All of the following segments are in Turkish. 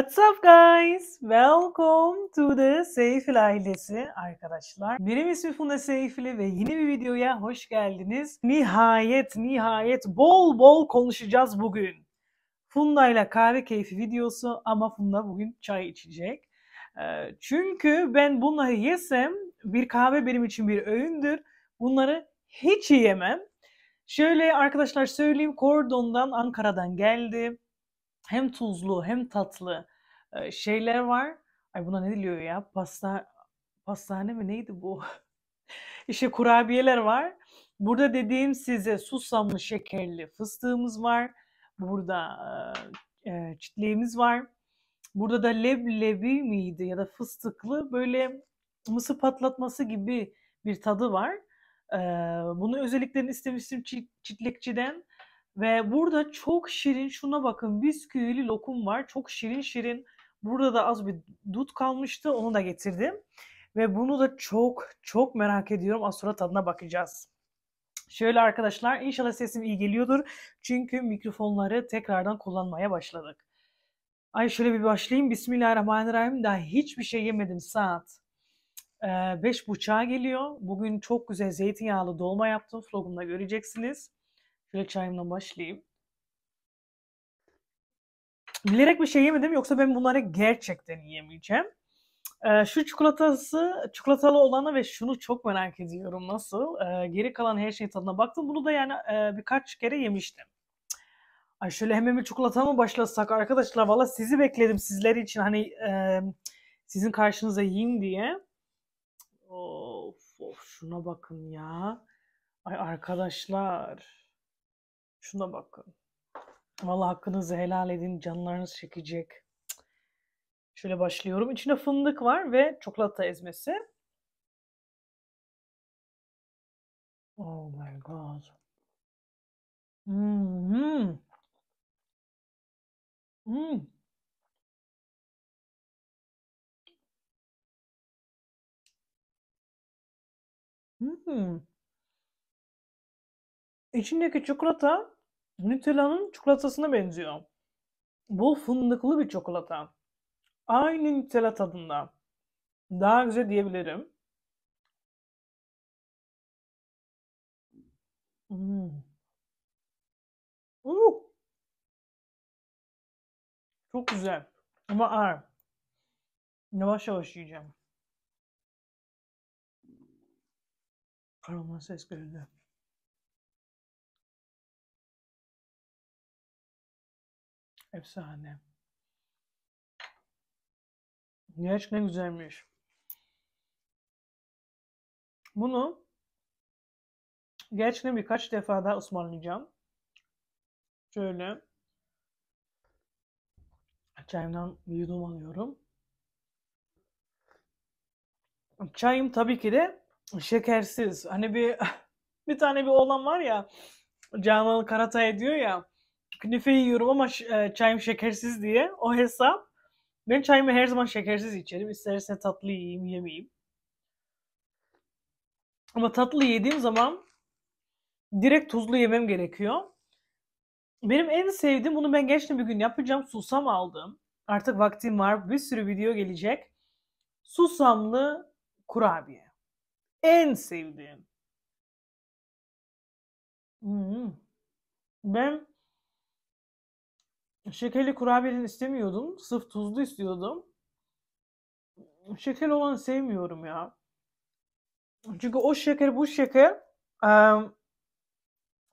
What's up guys? Welcome to the Seyfil ailesi arkadaşlar. Benim ismim Funda Seyfili ve yeni bir videoya hoş geldiniz. Nihayet nihayet bol bol konuşacağız bugün. Funda ile kahve keyfi videosu ama Funda bugün çay içecek. Ee, Çünkü ben bunları yesem bir kahve benim için bir öğündür. Bunları hiç yiyemem. Şöyle arkadaşlar söyleyeyim Kordon'dan Ankara'dan geldi hem tuzlu hem tatlı şeyler var. Ay buna ne diliyor ya? Pasta pastane mi neydi bu? İşte kurabiyeler var. Burada dediğim size susamlı şekerli fıstığımız var. Burada e, çitleğimiz var. Burada da leblebi miydi ya da fıstıklı böyle mısır patlatması gibi bir tadı var. E, bunu özelliklerini istemiştim çi- çitlekçiden. Ve burada çok şirin, şuna bakın bisküvili lokum var. Çok şirin şirin. Burada da az bir dut kalmıştı. Onu da getirdim. Ve bunu da çok çok merak ediyorum. Az sonra tadına bakacağız. Şöyle arkadaşlar inşallah sesim iyi geliyordur. Çünkü mikrofonları tekrardan kullanmaya başladık. Ay şöyle bir başlayayım. Bismillahirrahmanirrahim. Daha hiçbir şey yemedim saat. Ee, beş buçuğa geliyor. Bugün çok güzel zeytinyağlı dolma yaptım. Vlogumda göreceksiniz. Şöyle çayımla başlayayım. Bilerek bir şey yemedim yoksa ben bunları gerçekten yiyemeyeceğim. Ee, şu çikolatası, çikolatalı olanı ve şunu çok merak ediyorum nasıl. Ee, geri kalan her şeyin tadına baktım. Bunu da yani e, birkaç kere yemiştim. Ay şöyle hemen bir çikolata mı başlasak arkadaşlar? Valla sizi bekledim sizler için hani e, sizin karşınıza yiyeyim diye. Of, of şuna bakın ya. Ay arkadaşlar. Şuna bakın. Vallahi hakkınızı helal edin. Canlarınız çekecek. Şöyle başlıyorum. İçinde fındık var ve çikolata ezmesi. Oh my god. Hmm. Hmm. Hmm. İçindeki çikolata Nutella'nın çikolatasına benziyor. Bu fındıklı bir çikolata. Aynı Nutella tadında. Daha güzel diyebilirim. Hmm. Uh, çok güzel. Ama ağır. Yavaş yavaş yiyeceğim. Karama ses geldi. Efsane. Gerçekten güzelmiş. Bunu gerçekten birkaç defa daha ısmarlayacağım. Şöyle çayımdan bir yudum alıyorum. Çayım tabii ki de şekersiz. Hani bir bir tane bir oğlan var ya Canan Karatay diyor ya künefe yiyorum ama e, çayım şekersiz diye o hesap. Ben çayımı her zaman şekersiz içerim. İsterse tatlı yiyeyim yemeyeyim. Ama tatlı yediğim zaman direkt tuzlu yemem gerekiyor. Benim en sevdiğim bunu ben gerçekten bir gün yapacağım. Susam aldım. Artık vaktim var. Bir sürü video gelecek. Susamlı kurabiye. En sevdiğim. Hmm. Ben şekerli kurabiyeden istemiyordum. Sırf tuzlu istiyordum. Şekerli olanı sevmiyorum ya. Çünkü o şeker bu şeker.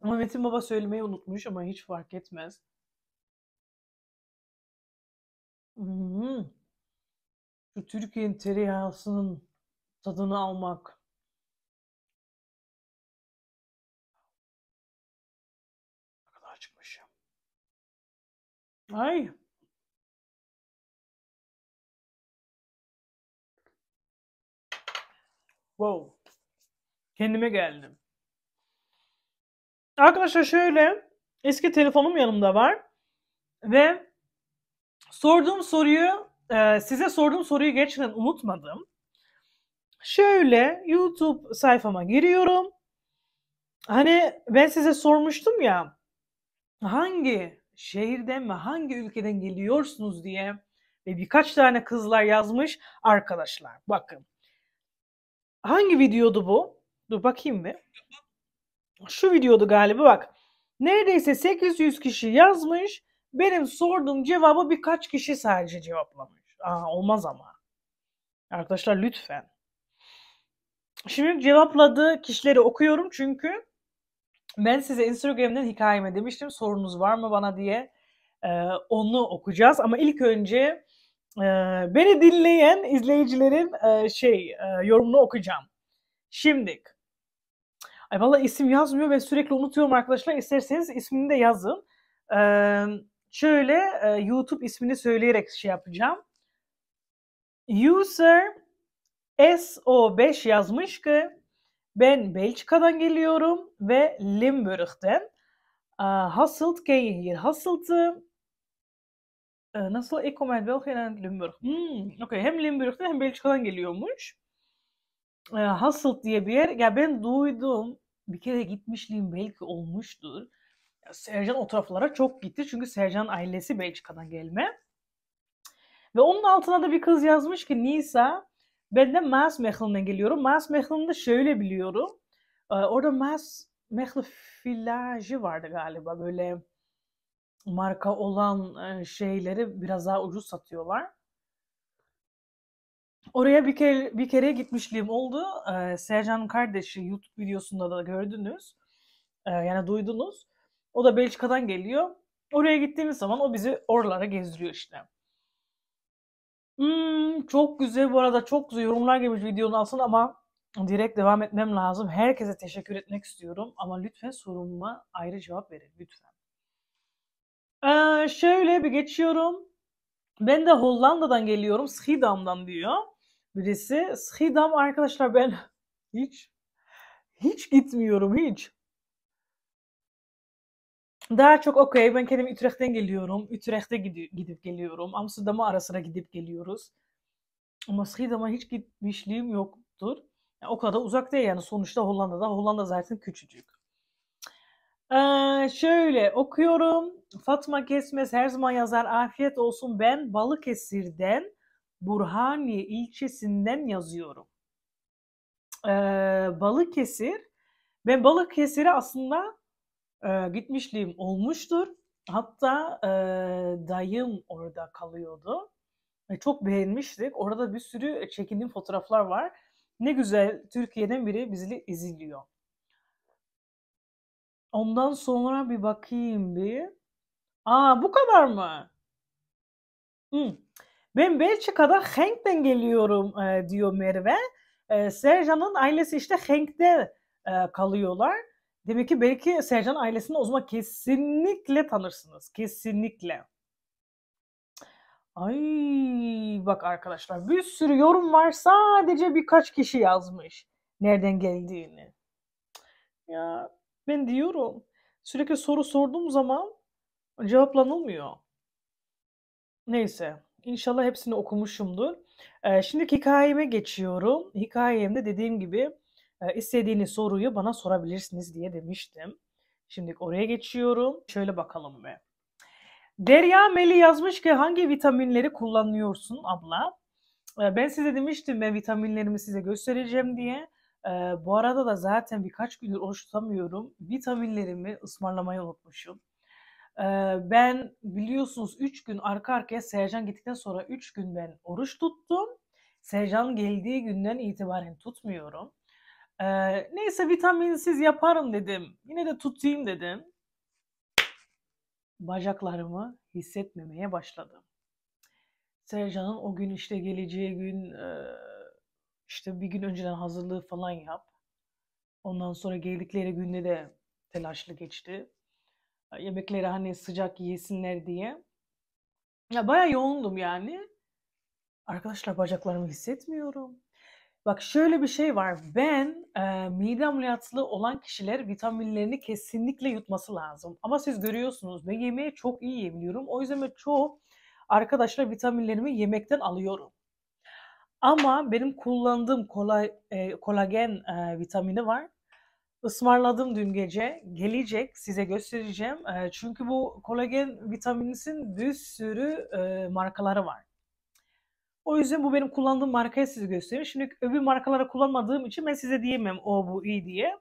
Ama Metin Baba söylemeyi unutmuş ama hiç fark etmez. Hmm. Şu Türkiye'nin tereyağısının tadını almak. Ay. Wow. Kendime geldim. Arkadaşlar şöyle eski telefonum yanımda var ve sorduğum soruyu e, size sorduğum soruyu gerçekten unutmadım. Şöyle YouTube sayfama giriyorum. Hani ben size sormuştum ya hangi şehirden ve hangi ülkeden geliyorsunuz diye ve birkaç tane kızlar yazmış arkadaşlar. Bakın. Hangi videodu bu? Dur bakayım bir. Şu videodu galiba bak. Neredeyse 800 kişi yazmış. Benim sorduğum cevabı birkaç kişi sadece cevaplamış. Aa, olmaz ama. Arkadaşlar lütfen. Şimdi cevapladığı kişileri okuyorum çünkü ben size Instagram'dan hikayeme demiştim sorunuz var mı bana diye. Ee, onu okuyacağız ama ilk önce e, beni dinleyen izleyicilerin e, şey e, yorumunu okuyacağım. Şimdi Ay valla isim yazmıyor ve sürekli unutuyorum arkadaşlar. İsterseniz ismini de yazın. Ee, şöyle e, YouTube ismini söyleyerek şey yapacağım. User SO5 yazmış ki ben Belçika'dan geliyorum ve Limburg'den. Hasselt ken je hier Hasselt'ı nasıl ik kom uit België en Limburg. Hmm, okay. Hem Limburg'dan hem Belçika'dan geliyormuş. Hasselt diye bir yer. Ya ben duydum. Bir kere gitmişliğim belki olmuştur. Ya Sercan o taraflara çok gitti. Çünkü Sercan ailesi Belçika'dan gelme. Ve onun altına da bir kız yazmış ki Nisa ben de Maasmechel'den geliyorum. Maasmechel'ın da şöyle biliyorum. Ee, orada Maasmechel Village vardı galiba. Böyle marka olan e, şeyleri biraz daha ucuz satıyorlar. Oraya bir kere bir kere gitmişliğim oldu. Ee, Sercan'ın kardeşi YouTube videosunda da gördünüz. Ee, yani duydunuz. O da Belçika'dan geliyor. Oraya gittiğimiz zaman o bizi oralara gezdiriyor işte. Hmm, çok güzel bu arada çok güzel yorumlar gelmiş videonun altına ama direkt devam etmem lazım. Herkese teşekkür etmek istiyorum ama lütfen sorunuma ayrı cevap verin lütfen. Ee, şöyle bir geçiyorum. Ben de Hollanda'dan geliyorum. Schiedam'dan diyor birisi. Schiedam arkadaşlar ben hiç hiç gitmiyorum hiç. Daha çok okey ben kendim Utrecht'ten geliyorum. Utrecht'e gidip, gidip geliyorum. Amsterdam'a ara sıra gidip geliyoruz. Ama Schiedam'a hiç gitmişliğim yoktur. Yani o kadar uzak değil yani sonuçta Hollanda'da. Hollanda zaten küçücük. Ee, şöyle okuyorum. Fatma Kesmez her zaman yazar. Afiyet olsun. Ben Balıkesir'den Burhaniye ilçesinden yazıyorum. Ee, Balıkesir. Ben Balıkesir'e aslında e, gitmişliğim olmuştur. Hatta e, dayım orada kalıyordu. E, çok beğenmiştik. Orada bir sürü çekindiğim fotoğraflar var. Ne güzel Türkiye'den biri bizi izliyor. Ondan sonra bir bakayım bir. Aa bu kadar mı? Hı. Ben Belçika'da Genk'ten geliyorum e, diyor Merve. E, Sercan'ın ailesi işte Genk'te e, kalıyorlar. Demek ki belki Sercan ailesini o zaman kesinlikle tanırsınız. Kesinlikle. Ay bak arkadaşlar bir sürü yorum var sadece birkaç kişi yazmış nereden geldiğini. Ya ben diyorum sürekli soru sorduğum zaman cevaplanılmıyor. Neyse İnşallah hepsini okumuşumdur. Ee, şimdi hikayeme geçiyorum. Hikayemde dediğim gibi istediğiniz soruyu bana sorabilirsiniz diye demiştim. Şimdi oraya geçiyorum. Şöyle bakalım be. Derya Meli yazmış ki hangi vitaminleri kullanıyorsun abla? Ben size demiştim ben vitaminlerimi size göstereceğim diye. Bu arada da zaten birkaç gündür oruç tutamıyorum. Vitaminlerimi ısmarlamayı unutmuşum ben biliyorsunuz 3 gün arka arkaya Sercan gittikten sonra 3 gün ben oruç tuttum. Sercan geldiği günden itibaren tutmuyorum. Eee, neyse vitaminsiz yaparım dedim. Yine de tutayım dedim. Bacaklarımı hissetmemeye başladım. Sercan'ın o gün işte geleceği gün işte bir gün önceden hazırlığı falan yap. Ondan sonra geldikleri günde de telaşlı geçti yemekleri hani sıcak yesinler diye. Ya bayağı yoğundum yani. Arkadaşlar bacaklarımı hissetmiyorum. Bak şöyle bir şey var. Ben e, mide ameliyatlı olan kişiler vitaminlerini kesinlikle yutması lazım. Ama siz görüyorsunuz ben yemeği çok iyi yiyebiliyorum. O yüzden ben çoğu arkadaşlar vitaminlerimi yemekten alıyorum. Ama benim kullandığım kolay, e, kolagen e, vitamini var ısmarladım dün gece. Gelecek size göstereceğim. çünkü bu kolagen vitaminisinin bir sürü markaları var. O yüzden bu benim kullandığım markayı size göstereyim. Şimdi öbür markaları kullanmadığım için ben size diyemem o bu iyi diye.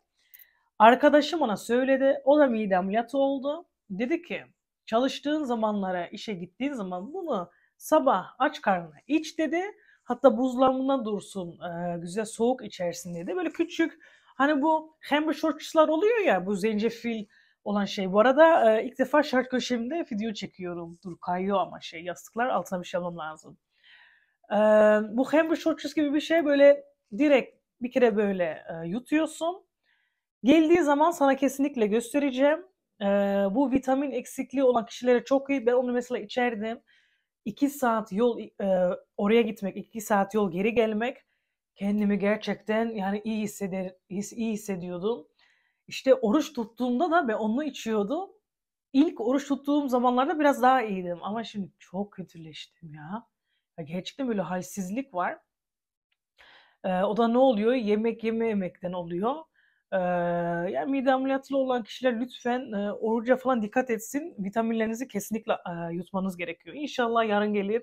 Arkadaşım ona söyledi. O da mide ameliyatı oldu. Dedi ki çalıştığın zamanlara işe gittiğin zaman bunu sabah aç karnına iç dedi. Hatta buzdolabında dursun e, güzel soğuk içersin dedi. Böyle küçük hani bu hamburger shortslar oluyor ya bu zencefil olan şey. Bu arada e, ilk defa şart köşemde video çekiyorum. Dur kayıyor ama şey yastıklar altına bir şey almam lazım. E, bu hamburger shorts gibi bir şey böyle direkt bir kere böyle e, yutuyorsun. Geldiği zaman sana kesinlikle göstereceğim. E, bu vitamin eksikliği olan kişilere çok iyi. Ben onu mesela içerdim. 2 saat yol e, oraya gitmek, 2 saat yol geri gelmek kendimi gerçekten yani iyi hisseder iyi hissediyordum. İşte oruç tuttuğumda da ben onu içiyordum. İlk oruç tuttuğum zamanlarda biraz daha iyiydim ama şimdi çok kötüleştim ya. Gerçekten böyle halsizlik var. Ee, o da ne oluyor? Yemek yememekten oluyor. Ee, yani mide ameliyatlı olan kişiler lütfen e, oruca falan dikkat etsin. Vitaminlerinizi kesinlikle e, yutmanız gerekiyor. İnşallah yarın gelir.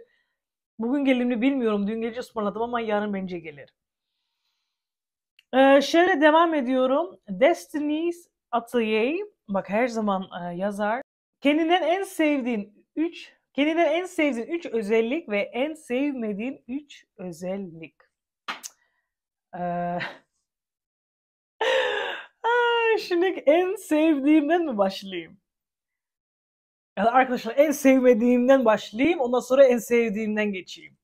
Bugün gelir mi bilmiyorum. Dün gece ısmarladım ama yarın bence gelir. Ee, şöyle devam ediyorum. Destiny's Atelier. Bak her zaman e, yazar. Kendinden en sevdiğin 3 kendinden en sevdiğin 3 özellik ve en sevmediğin 3 özellik. Ee, şimdi en sevdiğimden mi başlayayım? Ya arkadaşlar en sevmediğimden başlayayım. Ondan sonra en sevdiğimden geçeyim.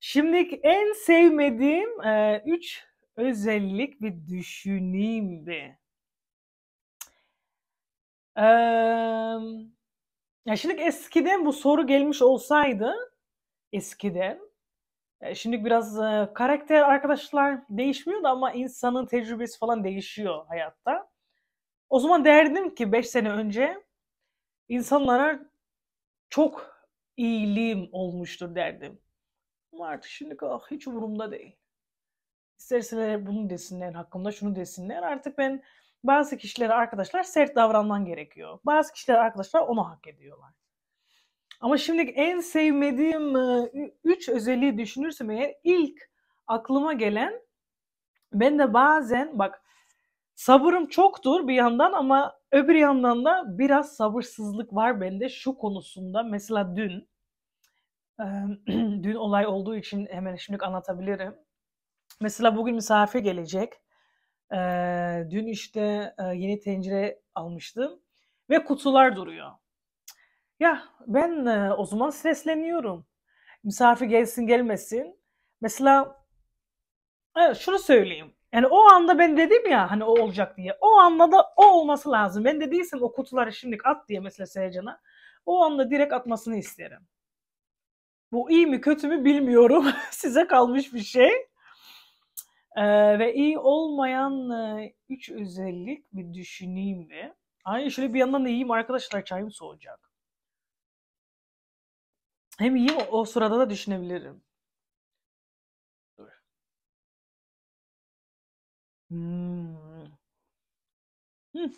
Şimdi en sevmediğim 3 e, özellik bir düşüneyim bir. Ee, ya şimdi eskiden bu soru gelmiş olsaydı eskiden e, şimdi biraz e, karakter arkadaşlar değişmiyor da ama insanın tecrübesi falan değişiyor hayatta. O zaman derdim ki 5 sene önce insanlara çok iyiliğim olmuştur derdim. Ama artık şimdi ah, hiç umurumda değil. İsterseler bunu desinler hakkında şunu desinler. Artık ben bazı kişilere arkadaşlar sert davranman gerekiyor. Bazı kişiler arkadaşlar onu hak ediyorlar. Ama şimdi en sevmediğim üç özelliği düşünürsem eğer ilk aklıma gelen ben de bazen bak sabırım çoktur bir yandan ama öbür yandan da biraz sabırsızlık var bende şu konusunda. Mesela dün dün olay olduğu için hemen şimdi anlatabilirim. Mesela bugün misafir gelecek. Dün işte yeni tencere almıştım ve kutular duruyor. Ya ben e, o zaman stresleniyorum. Misafir gelsin gelmesin. Mesela evet, şunu söyleyeyim. Yani o anda ben dedim ya hani o olacak diye. O anda da o olması lazım. Ben dediysem o kutuları şimdi at diye mesela Seycan'a. O anda direkt atmasını isterim. Bu iyi mi kötü mü bilmiyorum. Size kalmış bir şey. Ee, ve iyi olmayan e, üç özellik bir düşüneyim bir. Aynı şöyle bir yandan da iyiyim arkadaşlar çayım soğuyacak. Hem iyi o, o sırada da düşünebilirim. Dur. Hmm. Hıh.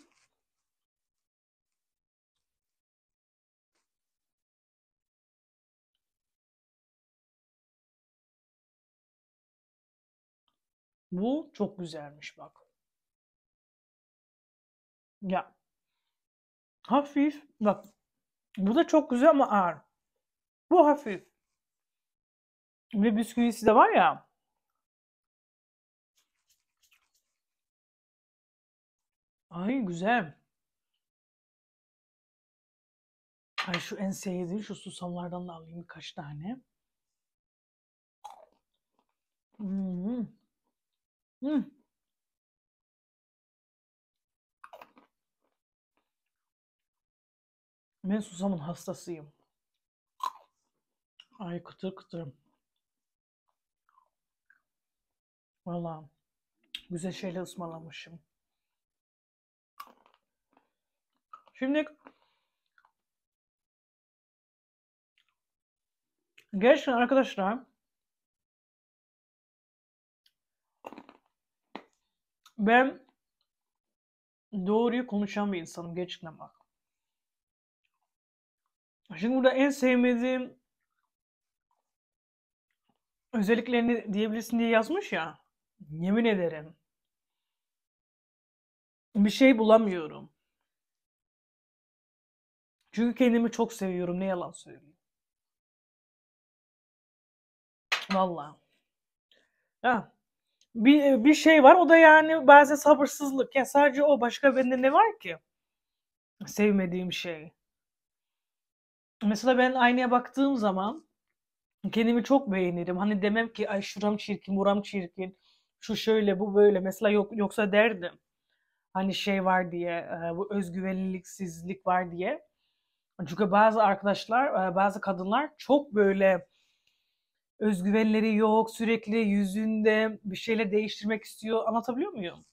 Bu çok güzelmiş bak. Ya. Hafif. Bak. Bu da çok güzel ama ağır. Bu hafif. Ve bisküvisi de var ya. Ay güzel. Ay şu en sevdiğim şu susamlardan da alayım birkaç tane. Hmm. Hmm. Ben susamın hastasıyım. Ay kıtır kıtır. Valla güzel şeyler ısmarlamışım. Şimdi gerçekten arkadaşlar ben doğruyu konuşan bir insanım gerçekten bak. Şimdi burada en sevmediğim özelliklerini diyebilirsin diye yazmış ya. Yemin ederim. Bir şey bulamıyorum. Çünkü kendimi çok seviyorum. Ne yalan söyleyeyim. Vallahi. Ha. Bir, bir şey var. O da yani bazen sabırsızlık. Ya sadece o. Başka bende ne var ki? Sevmediğim şey. Mesela ben aynaya baktığım zaman kendimi çok beğenirim. Hani demem ki ay şuram çirkin, buram çirkin. Şu şöyle, bu böyle. Mesela yok yoksa derdim. Hani şey var diye, e, bu özgüvenliksizlik var diye. Çünkü bazı arkadaşlar, e, bazı kadınlar çok böyle özgüvenleri yok, sürekli yüzünde bir şeyler değiştirmek istiyor. Anlatabiliyor muyum?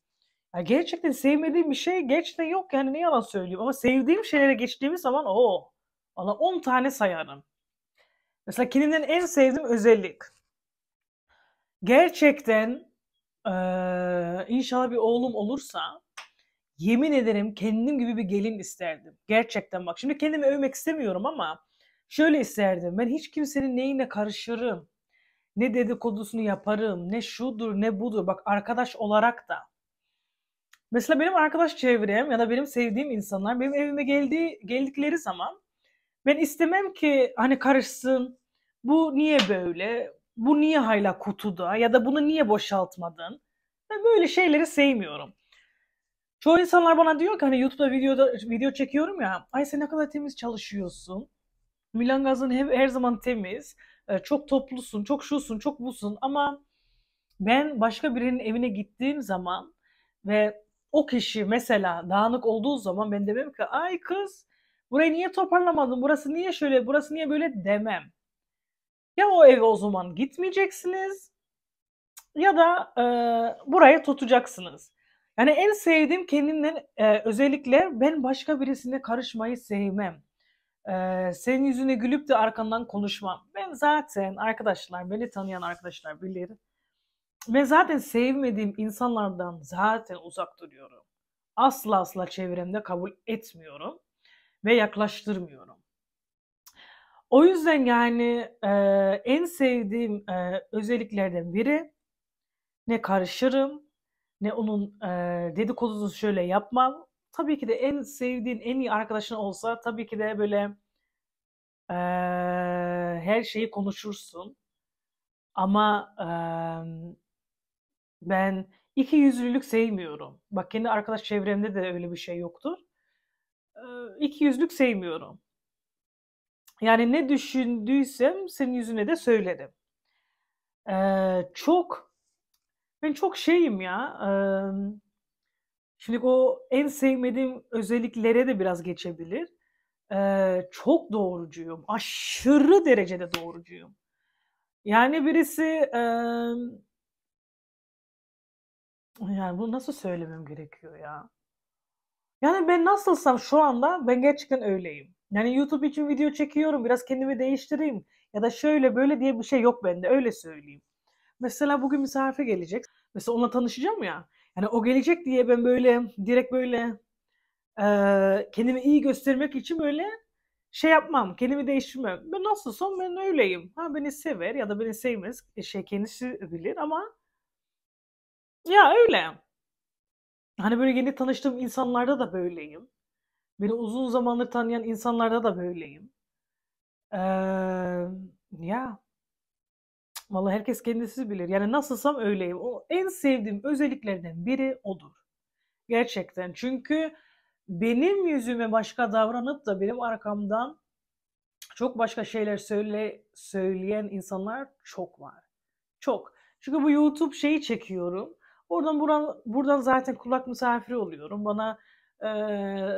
Ya gerçekten sevmediğim bir şey gerçekten yok yani ne yalan söyleyeyim. Ama sevdiğim şeylere geçtiğimiz zaman o. Valla 10 tane sayarım. Mesela kendimden en sevdiğim özellik. Gerçekten eee, inşallah bir oğlum olursa yemin ederim kendim gibi bir gelin isterdim. Gerçekten bak şimdi kendimi övmek istemiyorum ama şöyle isterdim. Ben hiç kimsenin neyine karışırım. Ne dedikodusunu yaparım. Ne şudur ne budur. Bak arkadaş olarak da. Mesela benim arkadaş çevrem ya da benim sevdiğim insanlar benim evime geldiği geldikleri zaman ben istemem ki hani karışsın. Bu niye böyle? Bu niye hala kutuda? Ya da bunu niye boşaltmadın? Ben böyle şeyleri sevmiyorum. Çoğu insanlar bana diyor ki hani YouTube'da videoda video çekiyorum ya. Ay sen ne kadar temiz çalışıyorsun. Milan Gaz'ın her, her zaman temiz. E, Çok toplusun, çok şusun, çok busun. Ama ben başka birinin evine gittiğim zaman ve o kişi mesela dağınık olduğu zaman ben demem ki ay kız burayı niye toparlamadın, burası niye şöyle, burası niye böyle demem. Ya o eve o zaman gitmeyeceksiniz ya da e, burayı tutacaksınız. Yani en sevdiğim kendimden e, özellikle ben başka birisine karışmayı sevmem. E, senin yüzüne gülüp de arkandan konuşmam. Ben zaten arkadaşlar, beni tanıyan arkadaşlar bilir. Ben zaten sevmediğim insanlardan zaten uzak duruyorum. Asla asla çevremde kabul etmiyorum ve yaklaştırmıyorum. O yüzden yani e, en sevdiğim e, özelliklerden biri ne karışırım ne onun e, dedikodusunu şöyle yapmam. Tabii ki de en sevdiğin en iyi arkadaşın olsa tabii ki de böyle e, her şeyi konuşursun. Ama e, ben iki yüzlülük sevmiyorum. Bak kendi arkadaş çevremde de öyle bir şey yoktur. E, iki yüzlük sevmiyorum. Yani ne düşündüysem senin yüzüne de söylerim. Ee, çok ben çok şeyim ya. eee, şimdi o en sevmediğim özelliklere de biraz geçebilir. Eee, çok doğrucuyum. Aşırı derecede doğrucuyum. Yani birisi eee, yani bunu nasıl söylemem gerekiyor ya? Yani ben nasılsam şu anda ben gerçekten öyleyim. Yani YouTube için video çekiyorum, biraz kendimi değiştireyim ya da şöyle böyle diye bir şey yok bende, öyle söyleyeyim. Mesela bugün misafir gelecek. Mesela onunla tanışacağım ya. Yani o gelecek diye ben böyle direkt böyle eee, kendimi iyi göstermek için böyle şey yapmam, kendimi değiştirmem. Ben nasılsam ben öyleyim. Ha beni sever ya da beni sevmez, e, şey kendisi bilir ama ya öyle. Hani böyle yeni tanıştığım insanlarda da böyleyim. Beni uzun zamandır tanıyan insanlarda da böyleyim. Eee, ya vallahi herkes kendisi bilir. Yani nasılsam öyleyim. O en sevdiğim özelliklerden biri odur. Gerçekten. Çünkü benim yüzüme başka davranıp da benim arkamdan çok başka şeyler söyle söyleyen insanlar çok var. Çok. Çünkü bu YouTube şeyi çekiyorum. Oradan buradan, buradan zaten kulak misafiri oluyorum. Bana e,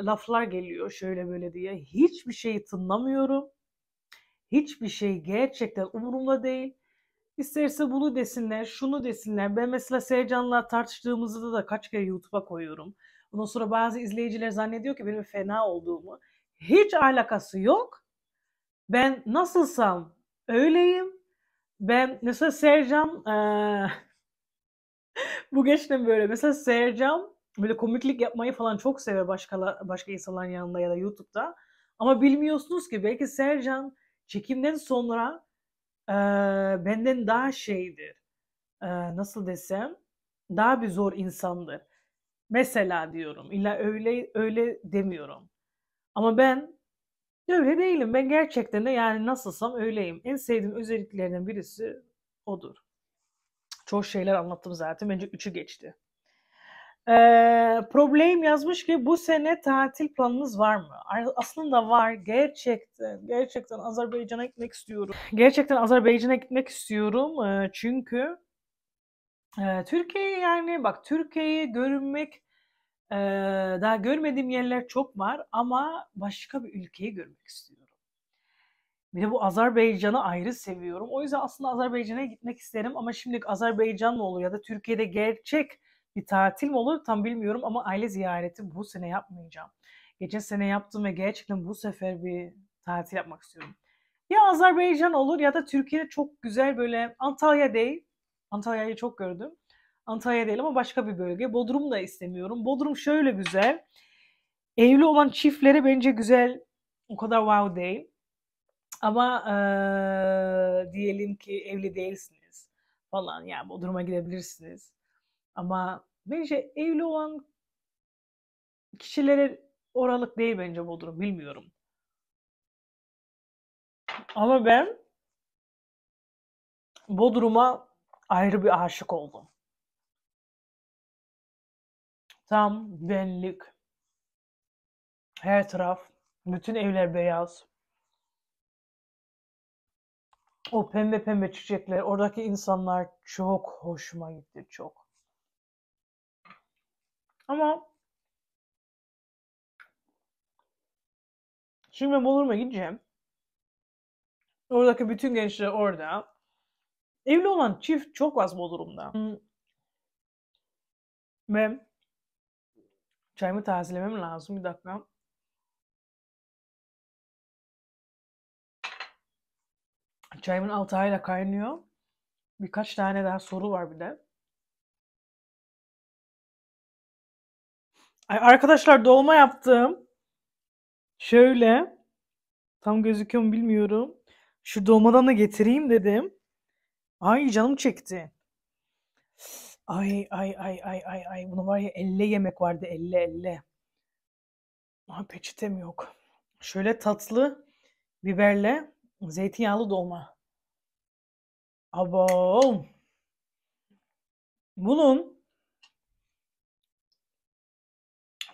laflar geliyor şöyle böyle diye. Hiçbir şeyi tınlamıyorum. Hiçbir şey gerçekten umurumda değil. İsterse bunu desinler, şunu desinler. Ben mesela Sevcan'la tartıştığımızda da kaç kere YouTube'a koyuyorum. Ondan sonra bazı izleyiciler zannediyor ki benim fena olduğumu. Hiç alakası yok. Ben nasılsam öyleyim. Ben mesela Sercan eee, bu geçten böyle mesela Sercan böyle komiklik yapmayı falan çok sever başka başka insanların yanında ya da YouTube'da. Ama bilmiyorsunuz ki belki Sercan çekimden sonra e, benden daha şeydir. E, nasıl desem? Daha bir zor insandır. Mesela diyorum. İlla öyle öyle demiyorum. Ama ben öyle değilim. Ben gerçekten de yani nasılsam öyleyim. En sevdiğim özelliklerinden birisi odur. Çok şeyler anlattım zaten. Bence üçü geçti. Ee, problem yazmış ki bu sene tatil planınız var mı? Aslında var. Gerçekten, gerçekten Azerbaycan'a gitmek istiyorum. Gerçekten Azerbaycan'a gitmek istiyorum. Ee, çünkü e, Türkiye yani bak Türkiye'yi görmek e, daha görmediğim yerler çok var ama başka bir ülkeyi görmek istiyorum. Bir de bu Azerbaycan'ı ayrı seviyorum. O yüzden aslında Azerbaycan'a gitmek isterim ama şimdi Azerbaycan mı olur ya da Türkiye'de gerçek bir tatil mi olur tam bilmiyorum ama aile ziyareti bu sene yapmayacağım. Geçen sene yaptım ve gerçekten bu sefer bir tatil yapmak istiyorum. Ya Azerbaycan olur ya da Türkiye'de çok güzel böyle Antalya değil. Antalya'yı çok gördüm. Antalya değil ama başka bir bölge. Bodrum da istemiyorum. Bodrum şöyle güzel. Evli olan çiftlere bence güzel. O kadar wow değil. Ama ee, diyelim ki evli değilsiniz falan. Yani Bodrum'a gidebilirsiniz. Ama bence evli olan kişilere oralık değil bence Bodrum. Bilmiyorum. Ama ben Bodrum'a ayrı bir aşık oldum. Tam benlik. Her taraf. Bütün evler beyaz. O pembe pembe çiçekler, oradaki insanlar çok hoşuma gitti, çok. Ama şimdi Bodrum'a gideceğim. Oradaki bütün gençler orada. Evli olan çift çok az Bodrum'da. Hmm. Ve çayımı tazelemem lazım. Bir dakika. Çayımın altı hala kaynıyor. Birkaç tane daha soru var bir de. Ay arkadaşlar dolma yaptım. Şöyle. Tam gözüküyor mu bilmiyorum. Şu dolmadan da getireyim dedim. Ay canım çekti. Ay ay ay ay ay ay. Bunu var ya elle yemek vardı elle elle. Ama peçetem yok. Şöyle tatlı biberle zeytinyağlı dolma. Abo. Bunun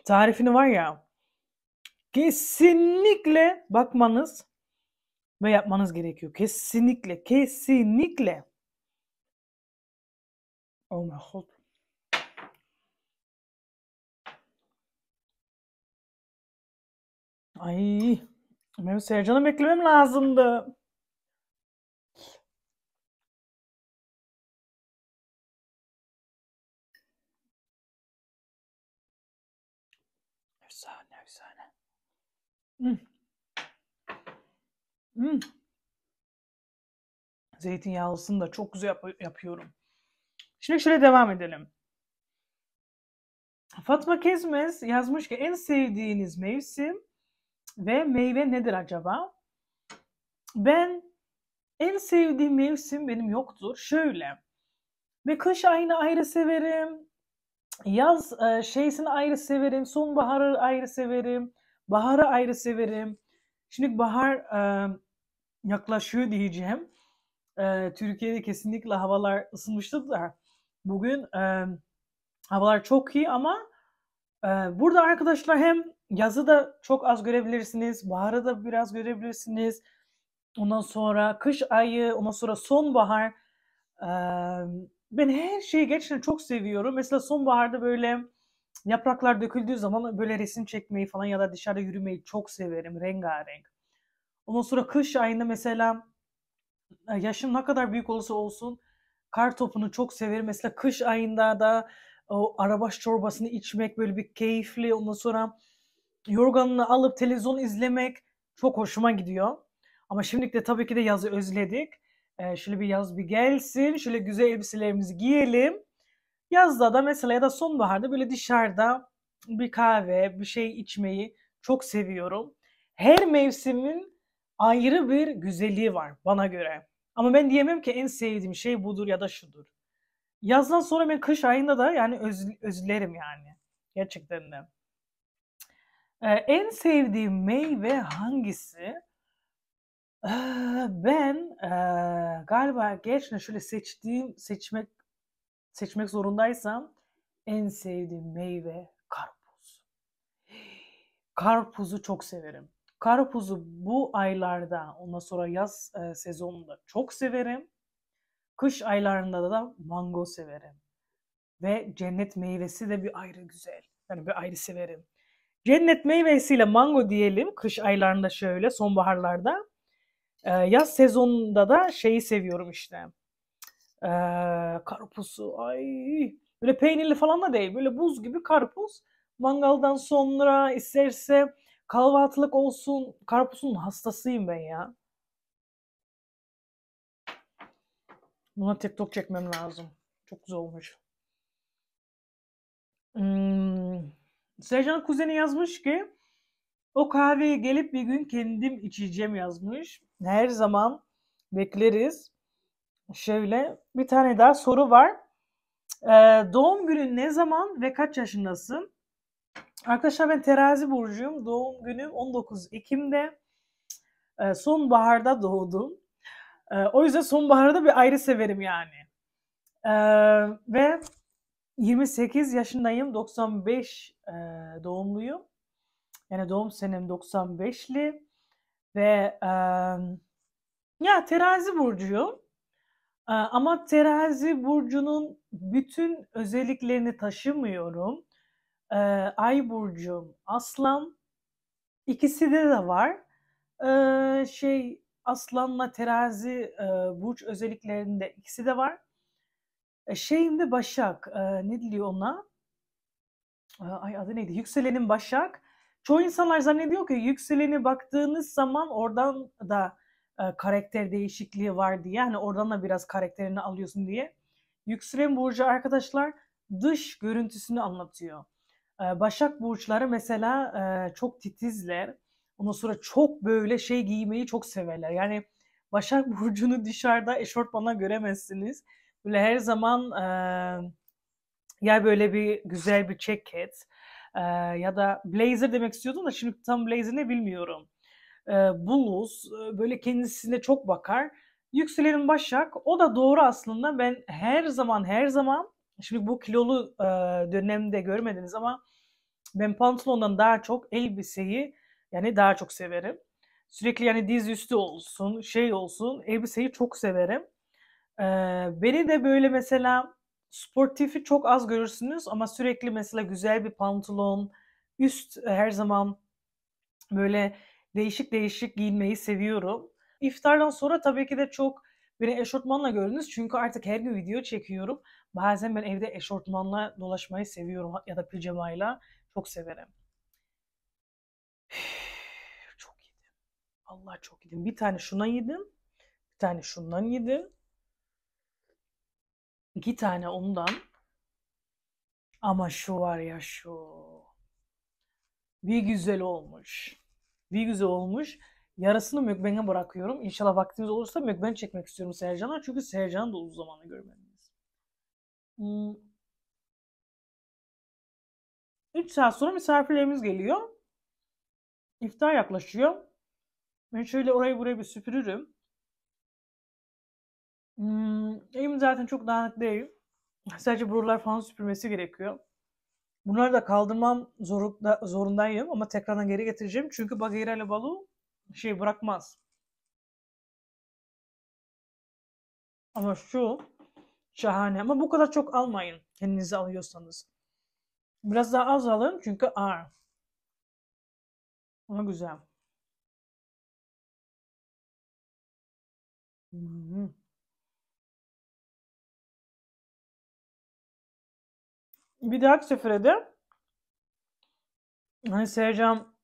tarifini var ya kesinlikle bakmanız ve yapmanız gerekiyor. Kesinlikle, kesinlikle. Oh my god. Ay, benim Sercan'ı beklemem lazımdı. Efsane, efsane. Hmm. Hmm. Zeytinyağlısını da çok güzel yap yapıyorum. Şimdi şöyle devam edelim. Fatma Kezmez yazmış ki en sevdiğiniz mevsim ve meyve nedir acaba? Ben en sevdiğim mevsim benim yoktur. Şöyle. Ve kış ayını ayrı severim. Yaz e, şeysini ayrı severim. Sonbaharı ayrı severim. Baharı ayrı severim. Şimdi bahar e, yaklaşıyor diyeceğim. E, Türkiye'de kesinlikle havalar ısınmıştı da bugün e, havalar çok iyi ama e, burada arkadaşlar hem yazı da çok az görebilirsiniz, baharı da biraz görebilirsiniz. Ondan sonra kış ayı, ondan sonra sonbahar. E, ben her şeyi gerçekten çok seviyorum. Mesela sonbaharda böyle yapraklar döküldüğü zaman böyle resim çekmeyi falan ya da dışarıda yürümeyi çok severim. Rengarenk. Ondan sonra kış ayında mesela yaşım ne kadar büyük olursa olsun kar topunu çok severim. Mesela kış ayında da o arabaş çorbasını içmek böyle bir keyifli. Ondan sonra yorganını alıp televizyon izlemek çok hoşuma gidiyor. Ama şimdi de tabii ki de yazı özledik. Ee, şöyle bir yaz bir gelsin. Şöyle güzel elbiselerimizi giyelim. Yazda da mesela ya da sonbaharda böyle dışarıda bir kahve, bir şey içmeyi çok seviyorum. Her mevsimin ayrı bir güzelliği var bana göre. Ama ben diyemem ki en sevdiğim şey budur ya da şudur. Yazdan sonra ben kış ayında da yani öz, özlerim yani. Gerçekten de. Ee, en sevdiğim meyve hangisi? Ee, ben ee, galiba gerçekten şöyle seçtiğim seçmek seçmek zorundaysam en sevdiğim meyve karpuz. Karpuzu çok severim. Karpuzu bu aylarda, ondan sonra yaz e, sezonunda çok severim. Kış aylarında da mango severim. Ve cennet meyvesi de bir ayrı güzel. Yani bir ayrı severim. Cennet meyvesiyle mango diyelim kış aylarında şöyle sonbaharlarda. Ee, yaz sezonunda da şeyi seviyorum işte. Ee, karpuzu ay böyle peynirli falan da değil böyle buz gibi karpuz. Mangaldan sonra isterse kahvaltılık olsun karpuzun hastasıyım ben ya. Buna TikTok çekmem lazım. Çok güzel olmuş. Hmm. Sercan kuzeni yazmış ki o kahveye gelip bir gün kendim içeceğim yazmış. Her zaman bekleriz. Şöyle bir tane daha soru var. Ee, doğum günün ne zaman ve kaç yaşındasın? Arkadaşlar ben terazi burcuyum. Doğum günüm 19 Ekim'de. Ee, sonbaharda doğdum. Ee, o yüzden sonbaharda bir ayrı severim yani. Ee, ve 28 yaşındayım. 95 e, doğumluyum. Yani doğum senem 95'li. Ve e, ya terazi burcuyum. E, ama terazi burcunun bütün özelliklerini taşımıyorum. E, ay burcum aslan. İkisi de de var. E, şey aslanla terazi e, burç özelliklerinde ikisi de var. E, şeyim de Başak. E, ne diyor ona? E, ay adı neydi? Yükselenin Başak. Çoğu insanlar zannediyor ki yükseleni baktığınız zaman oradan da e, karakter değişikliği var diye. Yani oradan da biraz karakterini alıyorsun diye. Yükselen burcu arkadaşlar dış görüntüsünü anlatıyor. E, Başak burçları mesela e, çok titizler. Ondan sonra çok böyle şey giymeyi çok severler. Yani Başak Burcu'nu dışarıda eşortmana göremezsiniz. Böyle her zaman e, ya böyle bir güzel bir ceket e, ya da blazer demek istiyordum da şimdi tam blazer ne bilmiyorum. Bluz böyle kendisine çok bakar. Yükselenin Başak o da doğru aslında. Ben her zaman her zaman şimdi bu kilolu dönemde görmediniz ama ben pantolondan daha çok elbiseyi yani daha çok severim. Sürekli yani diz üstü olsun, şey olsun, elbiseyi çok severim. Ee, beni de böyle mesela sportifi çok az görürsünüz ama sürekli mesela güzel bir pantolon, üst her zaman böyle değişik değişik giyinmeyi seviyorum. İftardan sonra tabii ki de çok beni eşortmanla görünüz çünkü artık her gün video çekiyorum. Bazen ben evde eşortmanla dolaşmayı seviyorum ya da pijamayla çok severim. Çok yedim. Allah çok yedim. Bir tane şuna yedim. Bir tane şundan yedim. İki tane ondan. Ama şu var ya şu. Bir güzel olmuş. Bir güzel olmuş. Yarısını mükbenge bırakıyorum. İnşallah vaktimiz olursa mükben çekmek istiyorum Sercan'a. Çünkü Sercan'ı da uzun zamanı görmediniz. Hmm. 3 saat sonra misafirlerimiz geliyor. İftar yaklaşıyor. Ben şöyle orayı burayı bir süpürürüm. Hmm, evim zaten çok dağınık değil. Sadece buralar falan süpürmesi gerekiyor. Bunları da kaldırmam zorunda, zorundayım ama tekrardan geri getireceğim. Çünkü Bagheera ile Balu şey bırakmaz. Ama şu şahane. Ama bu kadar çok almayın kendinize alıyorsanız. Biraz daha az alın çünkü ağır. Ama güzel. Hmm. Bir dahaki sefere de hani Sercan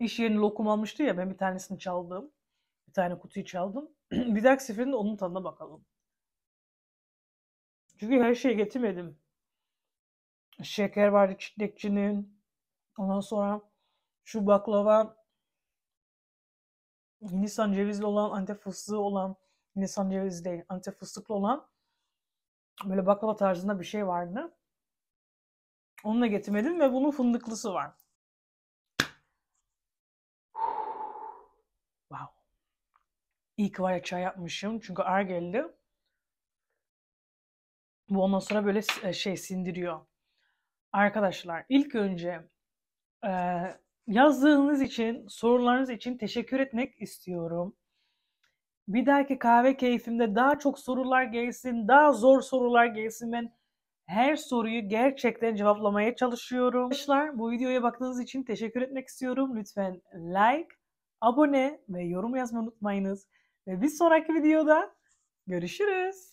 iş yerine lokum almıştı ya ben bir tanesini çaldım. Bir tane kutuyu çaldım. bir dahaki seferinde onun tadına bakalım. Çünkü her şeyi getirmedim. Şeker vardı çitlekçinin. Ondan sonra şu baklava Hindistan cevizli olan, Antep fıstığı olan, Hindistan cevizi değil, Antep fıstıklı olan böyle baklava tarzında bir şey vardı. Onu da getirmedim ve bunun fındıklısı var. Wow. İyi ki var ya çay yapmışım çünkü ağır geldi. Bu ondan sonra böyle e, şey sindiriyor. Arkadaşlar ilk önce e, yazdığınız için, sorularınız için teşekkür etmek istiyorum. Bir dahaki kahve keyfimde daha çok sorular gelsin, daha zor sorular gelsin. Ben her soruyu gerçekten cevaplamaya çalışıyorum. Arkadaşlar bu videoya baktığınız için teşekkür etmek istiyorum. Lütfen like, abone ve yorum yazmayı unutmayınız. Ve bir sonraki videoda görüşürüz.